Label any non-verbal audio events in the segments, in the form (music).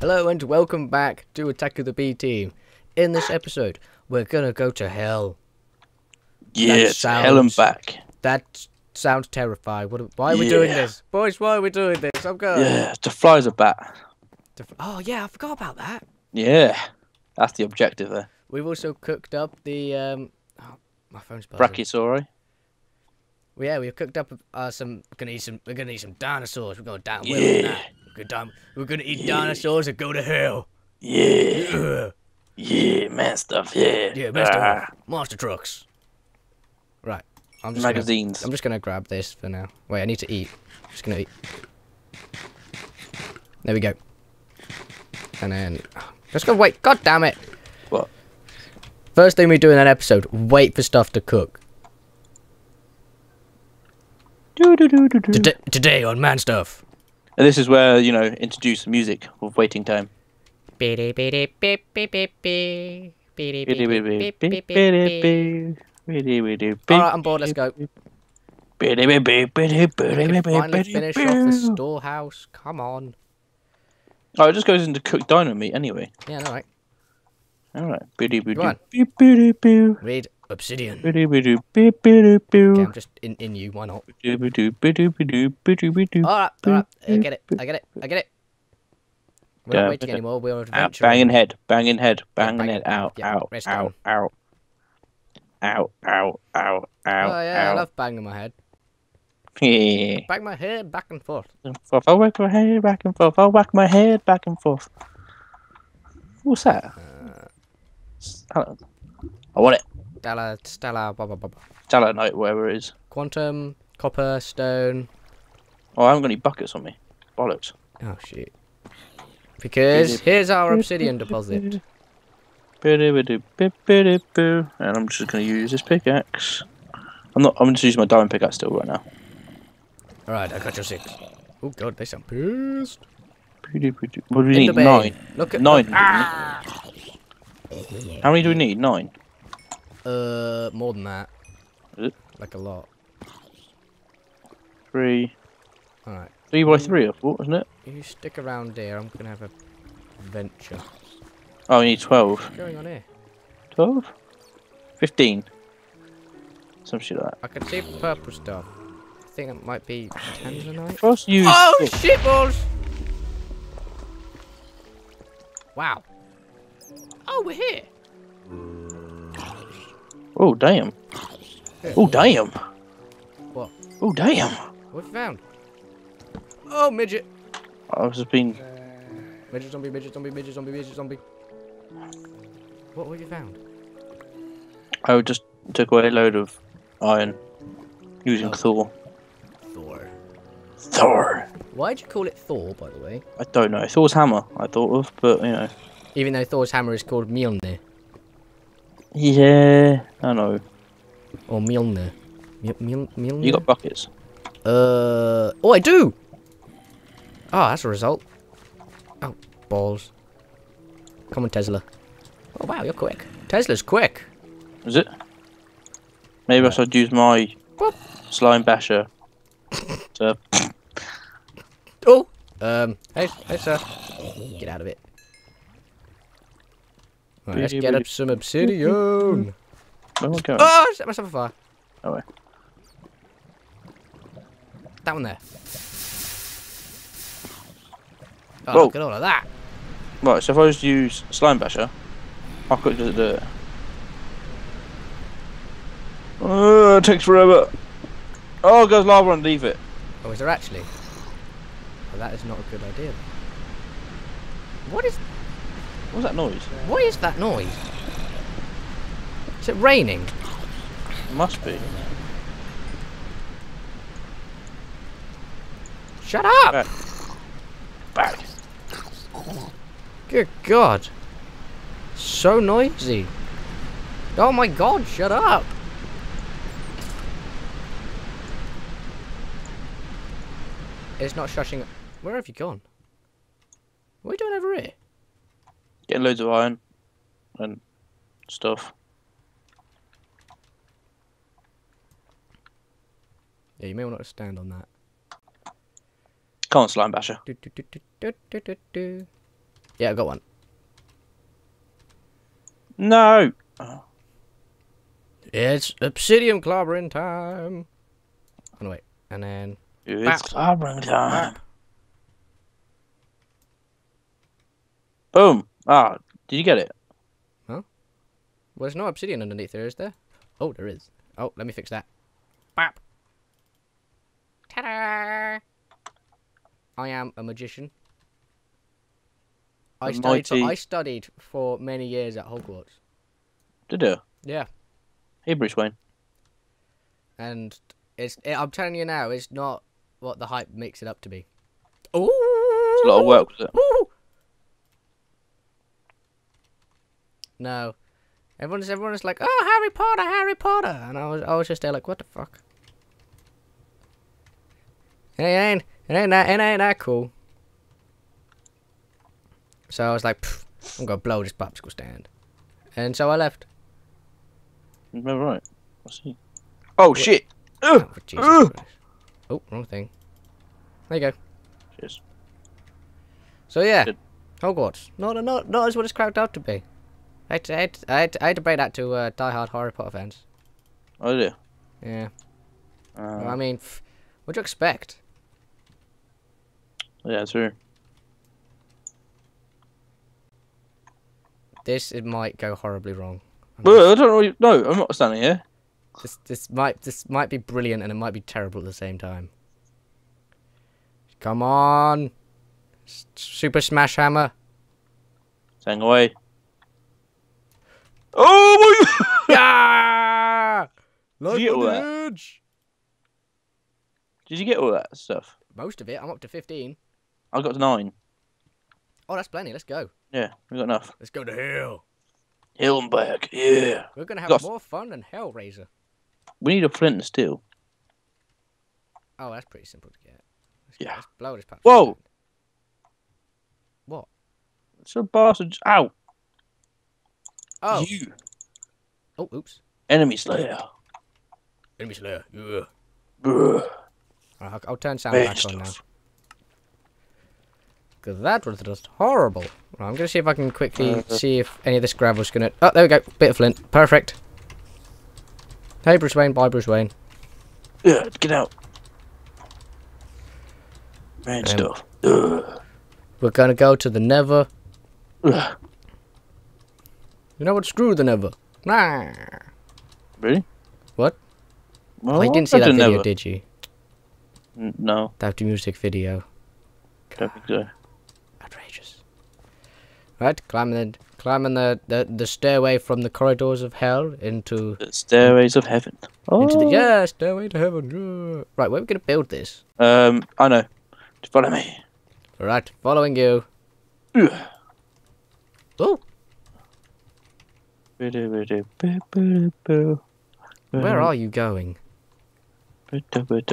Hello and welcome back to Attack of the B Team. In this episode, we're gonna go to hell. Yeah, it's hell and back. That sounds terrifying. What, why are we doing this? Boys, why are we doing this? I'm going. Yeah, to fly as a bat. to- Oh, yeah, I forgot about that. Yeah, that's the objective there. We've also cooked up the. Um, oh, my phone's buzzing. Brachiosauri. Well, yeah, we've cooked up uh, some. We're gonna eat some. We're gonna eat some dinosaurs. We're going down. Yeah. Yeah. Good time. We're gonna eat dinosaurs and go to hell. Yeah, yeah, man stuff. Yeah, Yeah, best Ah, of monster trucks. Right. I'm just Gonna, magazines. I'm just gonna grab this for now. Wait, I need to eat. I'm just gonna eat. There we go. And then let's go. Wait, god damn it! What? First thing we do in that episode: wait for stuff to cook. Doo-doo-doo-doo-doo. Today, today on Man Stuff. And this is where you know introduce the music of waiting time. Alright, I'm bored. Let's go. Finally finish off the storehouse. Come on. Oh, it just goes into cooked dino meat anyway. Yeah, no, right. All right. Go on. Boo-doo-boo-doo. Read obsidian. Okay, Boo-doo-boo-doo-boo-doo-boo. I'm just in, in you. Why not? Boo-doo-boo-doo-boo-doo-boo-doo. Alright, alright. I get it. I get it. I get it. We're Yeah, not waiting anymore. We're Out, adventuring. banging head, banging head, banging bang- head, out, yeah, out, rest out, out, out, out, out, Oh, out, yeah, I love banging my head. Yeah. Bang my head back and forth. Forth. I'll whack my head back and forth. I'll whack my head back and forth. What's that? Uh, I want it. Stella, Stella, blah, blah, blah, blah. Selenite, whatever it is. Quantum, copper, stone. Oh, I haven't got any buckets on me. Bollocks. Oh, shit. Because here's our obsidian deposit. (laughs) And I'm just going to use this pickaxe. I'm not. I'm just using my diamond pickaxe still right now. Alright, I got your six. Oh, God, they sound pissed. Boo-doo-boo-doo. What do we need? Nine. Look at Nine. Ah! How many do we need? Nine. Uh, more than that. Like a lot. Three. Alright. Three by three, I thought, isn't it? You stick around here. I'm gonna have a venture. Oh, we need 12. What's going on here? 12? 15. Some shit like that. I can see purple stuff. I think it might be tanzanite. First use. Oh shit balls! Wow. Oh, we're here. Oh, damn. Oh, damn. What? Oh, damn. What have you found? Oh, midget. I've just been. Midget zombie, midget zombie, midget zombie, midget zombie. What have you found? I just took away a load of iron using Oh. Thor. Thor. Thor. Why'd you call it Thor, by the way? I don't know. Thor's hammer, I thought of, but you know. Even though Thor's hammer is called Mjolnir. Yeah, I know. Or Mjolnir. Mjol- Mjol- Mjolnir? You got buckets. Uh. Oh, I do! Oh, that's a result. Oh, balls. Come on, Tesla. Oh, wow, you're quick. Tesla's quick. Is it? Maybe I should use my Boop. slime basher (laughs) to. Oh! Um, hey, hey, sir. Get out of it. Right, let's get up some obsidian. (laughs) Where am I going? Oh, I set myself afire. Oh, wait. That one there. Oh, Whoa. look at all of that. Right, so if I just use slime basher, how quick does it do it? Oh, it takes forever. Oh, it goes lava underneath it. Oh, is there actually? Well, that is not a good idea. What is What's that noise? what is that noise? Is it raining? It must be. Shut up! Back. Back. Good God! So noisy. Oh my God! Shut up! It's not shushing. Where have you gone? What are you doing over here? Getting loads of iron. and stuff. Yeah, you may want to stand on that. Come on, slime basher. Do, do, do. Yeah, I got one. No. It's obsidian clobbering time. Oh, no, wait. And then. It's clobbering time. Boom. Ah, did you get it? Huh? Well, there's no obsidian underneath there, is there? Oh, there is. Oh, let me fix that. Bap. Ta-da! I am a magician. I The studied. For, I studied for many years at Hogwarts. Did you? Yeah, Hey, Bruce Wayne. and it's. It, I'm telling you now, it's not what the hype makes it up to be. Oh, It's a lot of work, was it? Woo! No. Everyone's everyone's like, oh Harry Potter, Harry Potter, and I was I was just there like, what the fuck? It ain't it ain't that it ain't that cool. So I was like, I'm gonna blow this popsicle stand, and so I left. Remember right. I see. Oh shit! Oh, Ugh. Oh, Jesus Ugh. Oh wrong thing. There you go. Cheers. So yeah, Good. Hogwarts. Not not not as what it's cracked out to be. I had to, I had to, I had to, I had to break that to uh, die-hard Harry Potter fans. Oh dear. Yeah. Well, I Uh, mean, what'd you expect? yeah, true. This it might go horribly wrong. Well, I don't know. No, I'm not standing here. this this might this might be brilliant and it might be terrible at the same time. Come on, S- Super Smash Hammer! Staying away. Oh my! yeah! Did you get all that? edge. Did you get all that stuff? Most of it. I'm up to fifteen. I got to nine. Oh, that's plenty. Let's go. Yeah, we got enough. Let's go to hell. Hell and back. Yeah. We're gonna have Got- more fun than Hellraiser. We need a flint and steel. Oh, that's pretty simple to get. Let's, Yeah. Let's blow this patch. Whoa! What? So bastards out. Oh. You. Oh, oops. Enemy slayer. Enemy Slayer. Yeah. Bruh. I'll, I'll turn sound Bad back on now. Because that was just horrible. Right, I'm going to see if I can quickly Uh, see if any of this gravel's going to... Oh, there we go. Bit of flint. Perfect. Hey, Bruce Wayne. Bye, Bruce Wayne. Yeah, get out. Man Um, stuff. Ugh. We're going to go to the Nether. Ugh. You know what? Screw the Nether. Nah. Really? What? Well, Oh, you didn't see that video, know. did you? No, That music video. don't think so. Outrageous. Right, climbing the climbing the, the, the stairway from the corridors of hell into The stairways of heaven. Oh. into the yeah stairway to heaven. yeah. Right, where are we gonna build this? Um, I know. Just follow me. Right, following you. Ugh. Oh, Where where are you going? Give me.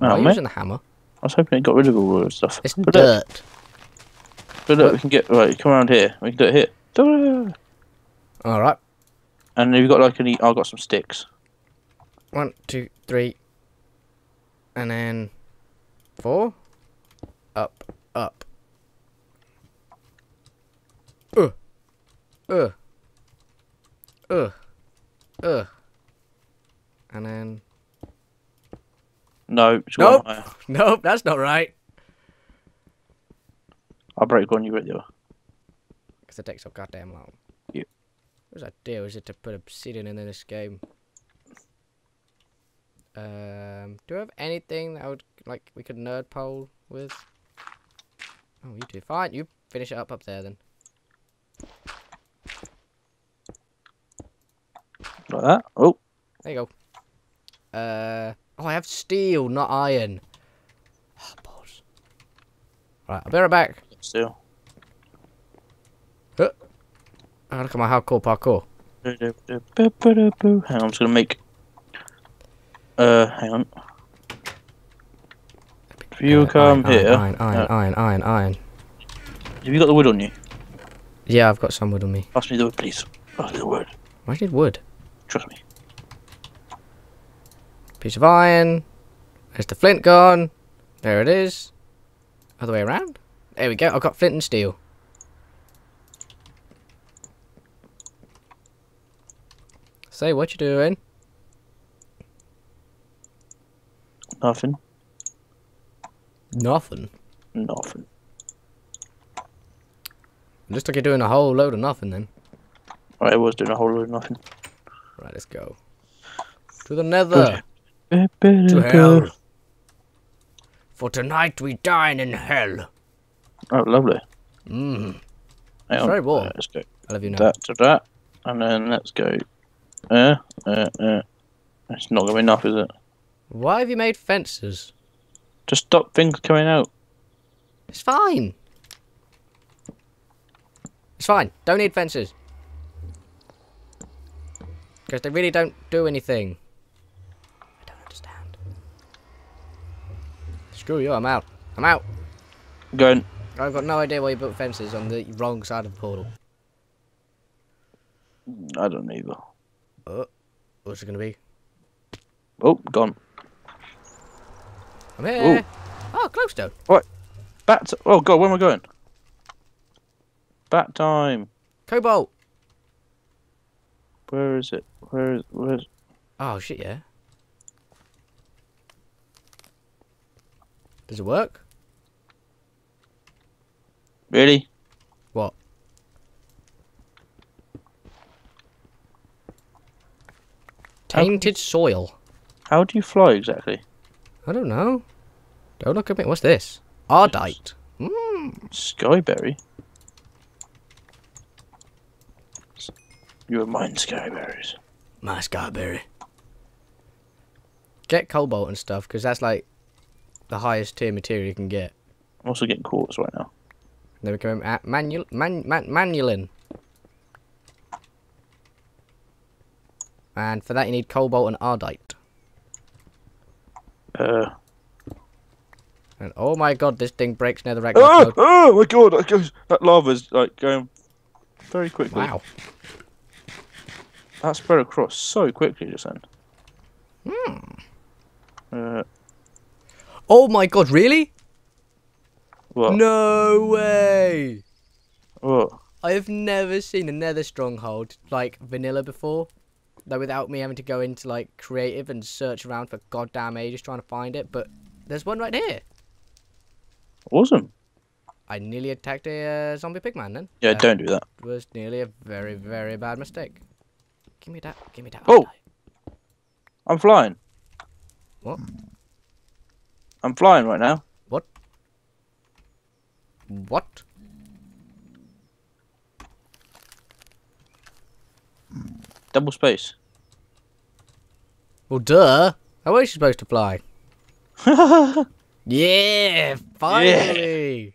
Are Oh, mate. using the hammer? I was hoping it got rid of all the stuff. It's But look, dirt. but look, we can get right. Come around here. We can do it here. All right, And have you got like any? I've got some sticks. one, two, three, and then four. Up, up. Uh, uh, uh, uh, and then. No, it's Nope. Nope, that's not right. I'll break one. You break the other. Because it takes so goddamn long. Yeah. Whose idea was it to put obsidian in this game? Um, do I have anything that I would like we could nerd pole with? Oh, you do. Fine, you finish it up up there then. Like that. Oh, There you go. Uh, oh, I have steel, not iron. Oh, balls. Right, I'll be right back. still. Oh, look at my hardcore parkour. Hang on, I'm just gonna make. Uh, hang on. If you Uh, come iron, here. Iron, iron, uh, iron, iron, iron. Have you got the wood on you? Yeah, I've got some wood on me. Pass me the wood, please. Pass me the wood. Why do you need wood? Trust me. Piece of iron. There's the flint gone. There it is. Other way around. There we go. I've got flint and steel. Say, what you doing? Nothing. Nothing. Nothing. Looks like you're doing a whole load of nothing then. I was doing a whole load of nothing. Right, let's go. To the nether. To To hell. For tonight we dine in hell. Oh, lovely. Mmm. Hang It's very warm. Uh, let's go I love you now. that to that, and then let's go. Uh, uh, uh. It's not gonna be enough, is it? Why have you made fences? Just stop things coming out. It's fine. It's fine. Don't need fences. Because they really don't do anything. I don't understand. Screw you, I'm out. I'm out. Going. I've got no idea why you built fences on the wrong side of the portal. I don't either. Uh, what's it gonna be? Oh, gone. I'm here. Oh, glowstone. Bat. oh God, where am I going? Bat time. Cobalt. Where is it? Where is? Where's? Oh shit, yeah. Does it work? Really? What? Tainted soil. How do you fly exactly? I don't know. Don't look at me. What's this? Ardite. Mm. Skyberry. You are mine, skyberries. My scarberry. Get cobalt and stuff, because that's like the highest tier material you can get. I'm also getting quartz right now. Then we come at manul man, man, manulin. And for that you need cobalt and ardite. Uh. And oh my god, this thing breaks netherrack Oh, code. oh my God! That, goes, that lava's like going very quickly. Wow. That spread across so quickly just then. Hmm. Uh, Oh my god, really? what? No way! What? I have never seen a nether stronghold like vanilla before. Though without me having to go into like creative and search around for goddamn ages trying to find it, but there's one right here. Awesome. I nearly attacked a uh, zombie pigman then. Yeah, That don't do that. was nearly a very, very bad mistake. Give me that, give me that. Oh! I'm flying. What? I'm flying right now. What? What? Double space. Well, duh. How are you supposed to fly? (laughs) Yeah, finally.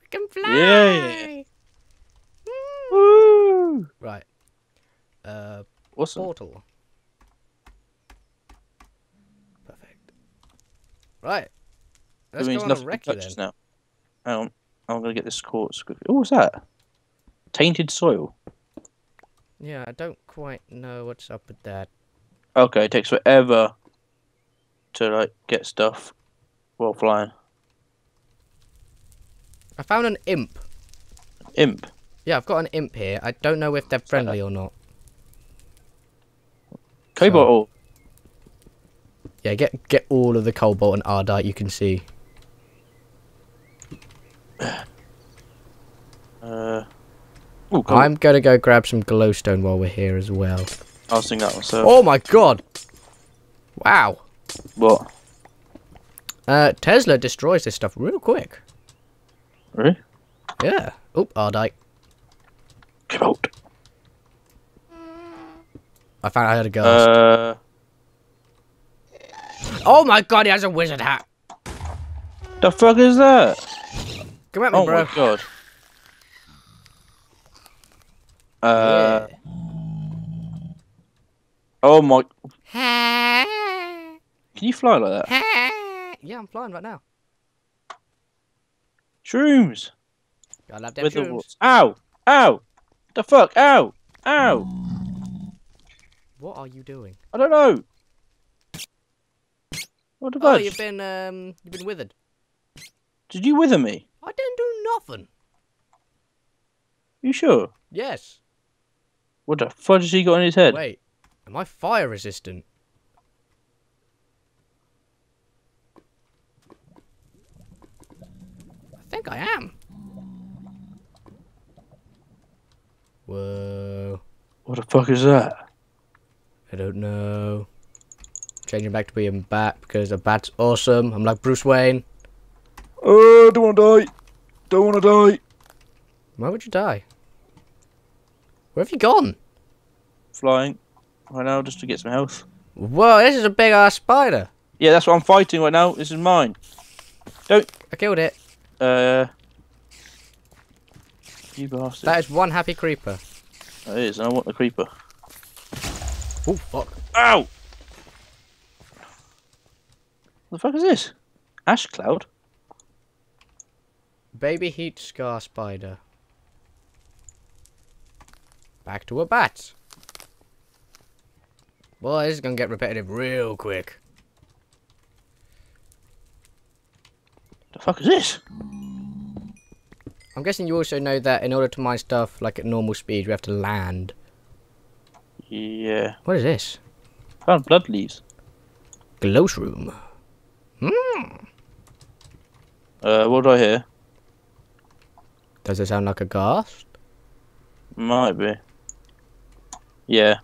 I can fly. Yeah. Woo. Woo! Right. Uh, Awesome. portal. Perfect. Right. Let's go on a recce then. now. Hang on. I'm gonna get this quartz quickly. Oh, what's that? Tainted soil. Yeah, I don't quite know what's up with that. Okay, it takes forever to like get stuff while flying. I found an imp. Imp. Yeah, I've got an imp here. I don't know if they're friendly or not. Cobalt ore. Yeah, get get all of the cobalt and ardite you can see. Uh. Oh, cool. I'm gonna go grab some glowstone while we're here as well. I was thinking that myself. Oh my god! Wow. What? Uh, Tesla destroys this stuff real quick. Really? Yeah. Oop, ardite. Cobalt. I found I heard a ghost. Uh. oh my god, he has a wizard hat. The fuck is that? Come at me, Oh bro. my god. (laughs) Uh. Yeah. Oh my. (laughs) Can you fly like that? (laughs) yeah, I'm flying right now. Shrooms. I love them With the shrooms. wolves. Ow! Ow! The fuck? Ow! Ow! What are you doing? I don't know. What the Oh, you've been um, you've been withered. Did you wither me? I didn't do nothing. You sure? Yes. What the fudge has he got on his head? Wait, am I fire resistant? I think I am. Whoa. What the fuck is that? I don't know. Changing back to being bat because a bat's awesome. I'm like Bruce Wayne. Oh, don't want to die. Don't want to die. Why would you die? Where have you gone? Flying right now just to get some health. Whoa, this is a big ass spider. Yeah, that's what I'm fighting right now. This is mine. Don't. I killed it. Uh, you bastard. That is one happy creeper. That is, and I want the creeper. Oh fuck. Ow! What the fuck is this? Ash cloud? Baby heat scar spider. Back to a bat. Boy, this is gonna get repetitive real quick. The fuck is this? I'm guessing you also know that in order to mine stuff like at normal speed, you have to land. Yeah. What is this? Found blood leaves. Glow room. Hmm. Uh, what do I hear? Does it sound like a ghast? Might be. Yeah.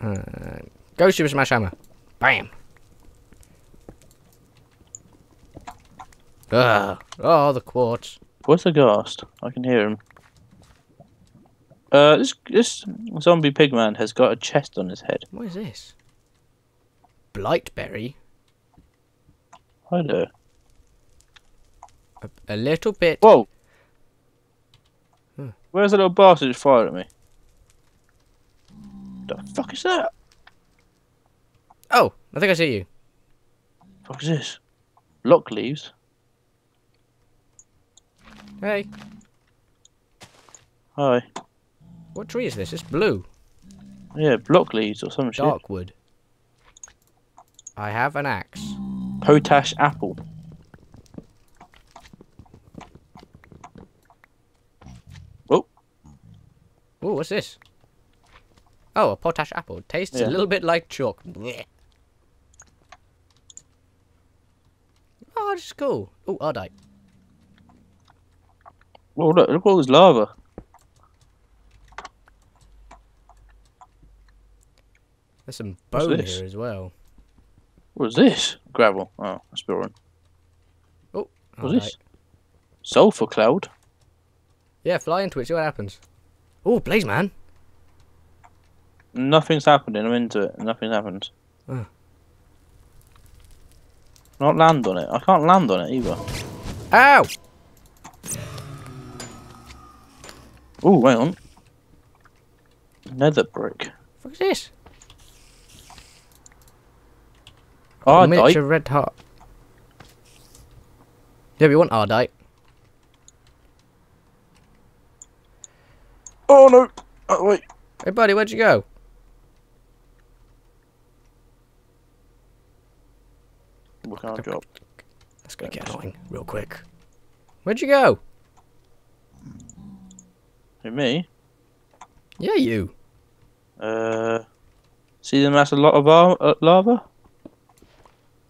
Uh, go Super Smash Hammer. Bam. Ugh. Oh, the quartz. What's the ghast? I can hear him. Uh, this this zombie pigman has got a chest on his head. What is this? Blightberry. Hi there. A, a little bit. Whoa! Hmm. Where's the little bastard just fired at me? The fuck is that? Oh, I think I see you. fuck is this? Lock leaves? Hey, Hi. What tree is this? It's blue. Yeah, block leaves or some shit. Darkwood. I have an axe. Potash apple. Oh, Oh, what's this? Oh, a potash apple. Tastes Yeah. a little bit like chalk. Blech. Oh, this is cool. Oh, Ardite. Oh look, look at all this lava. There's some What's bone here as well. What is this? Gravel. Oh, that's boring. Oh, what's this? Sulfur cloud. Yeah, fly into it, see what happens. Oh, Blaze Man. Nothing's happening. I'm into it. Nothing's happened. Oh. Not land on it. I can't land on it either. Ow! Oh, wait on. Nether brick. What is this? Oh, I miniature died. red heart. Yeah, we want Ardite. Oh no! Oh wait. Hey, buddy, where'd you go? Working on a job. That's gonna get annoying real quick. Where'd you go? Who, me? Yeah, you. Uh, see them? That's a lot of uh, lava.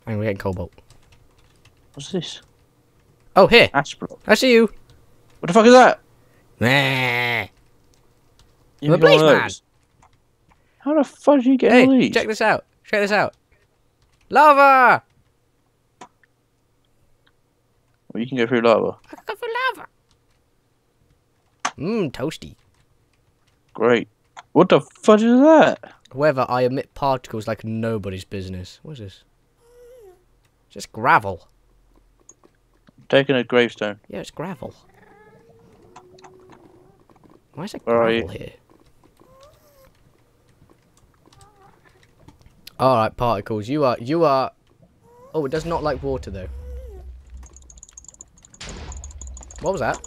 And we're getting cobalt. What's this? Oh, here. Ash. I see you. What the fuck is that? Nah. I'm a policeman. How the fuck did you get Hey, all these? check this out. Check this out. Lava! Well, you can go through lava. I can go for lava. Mmm, toasty. Great. What the fudge is that? However, I emit particles like nobody's business. What is this? Just gravel. Taking a gravestone. Yeah, it's gravel. Why is it gravel here? Alright, particles. You are you are Oh, it does not like water though. What was that?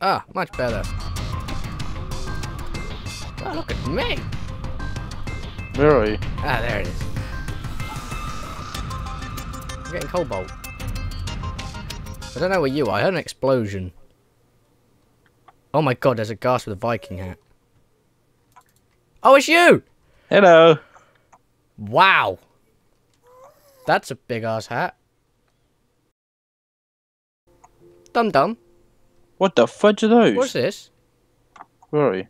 Ah, much better. Oh, look at me. Where are you? Ah, there it is. I'm getting cobalt. I don't know where you are. I heard an explosion. Oh my god, there's a ghast with a Viking hat. Oh, it's you! Hello. Wow. That's a big ass hat. Dum dum. What the fudge are those? What's this? Where are you?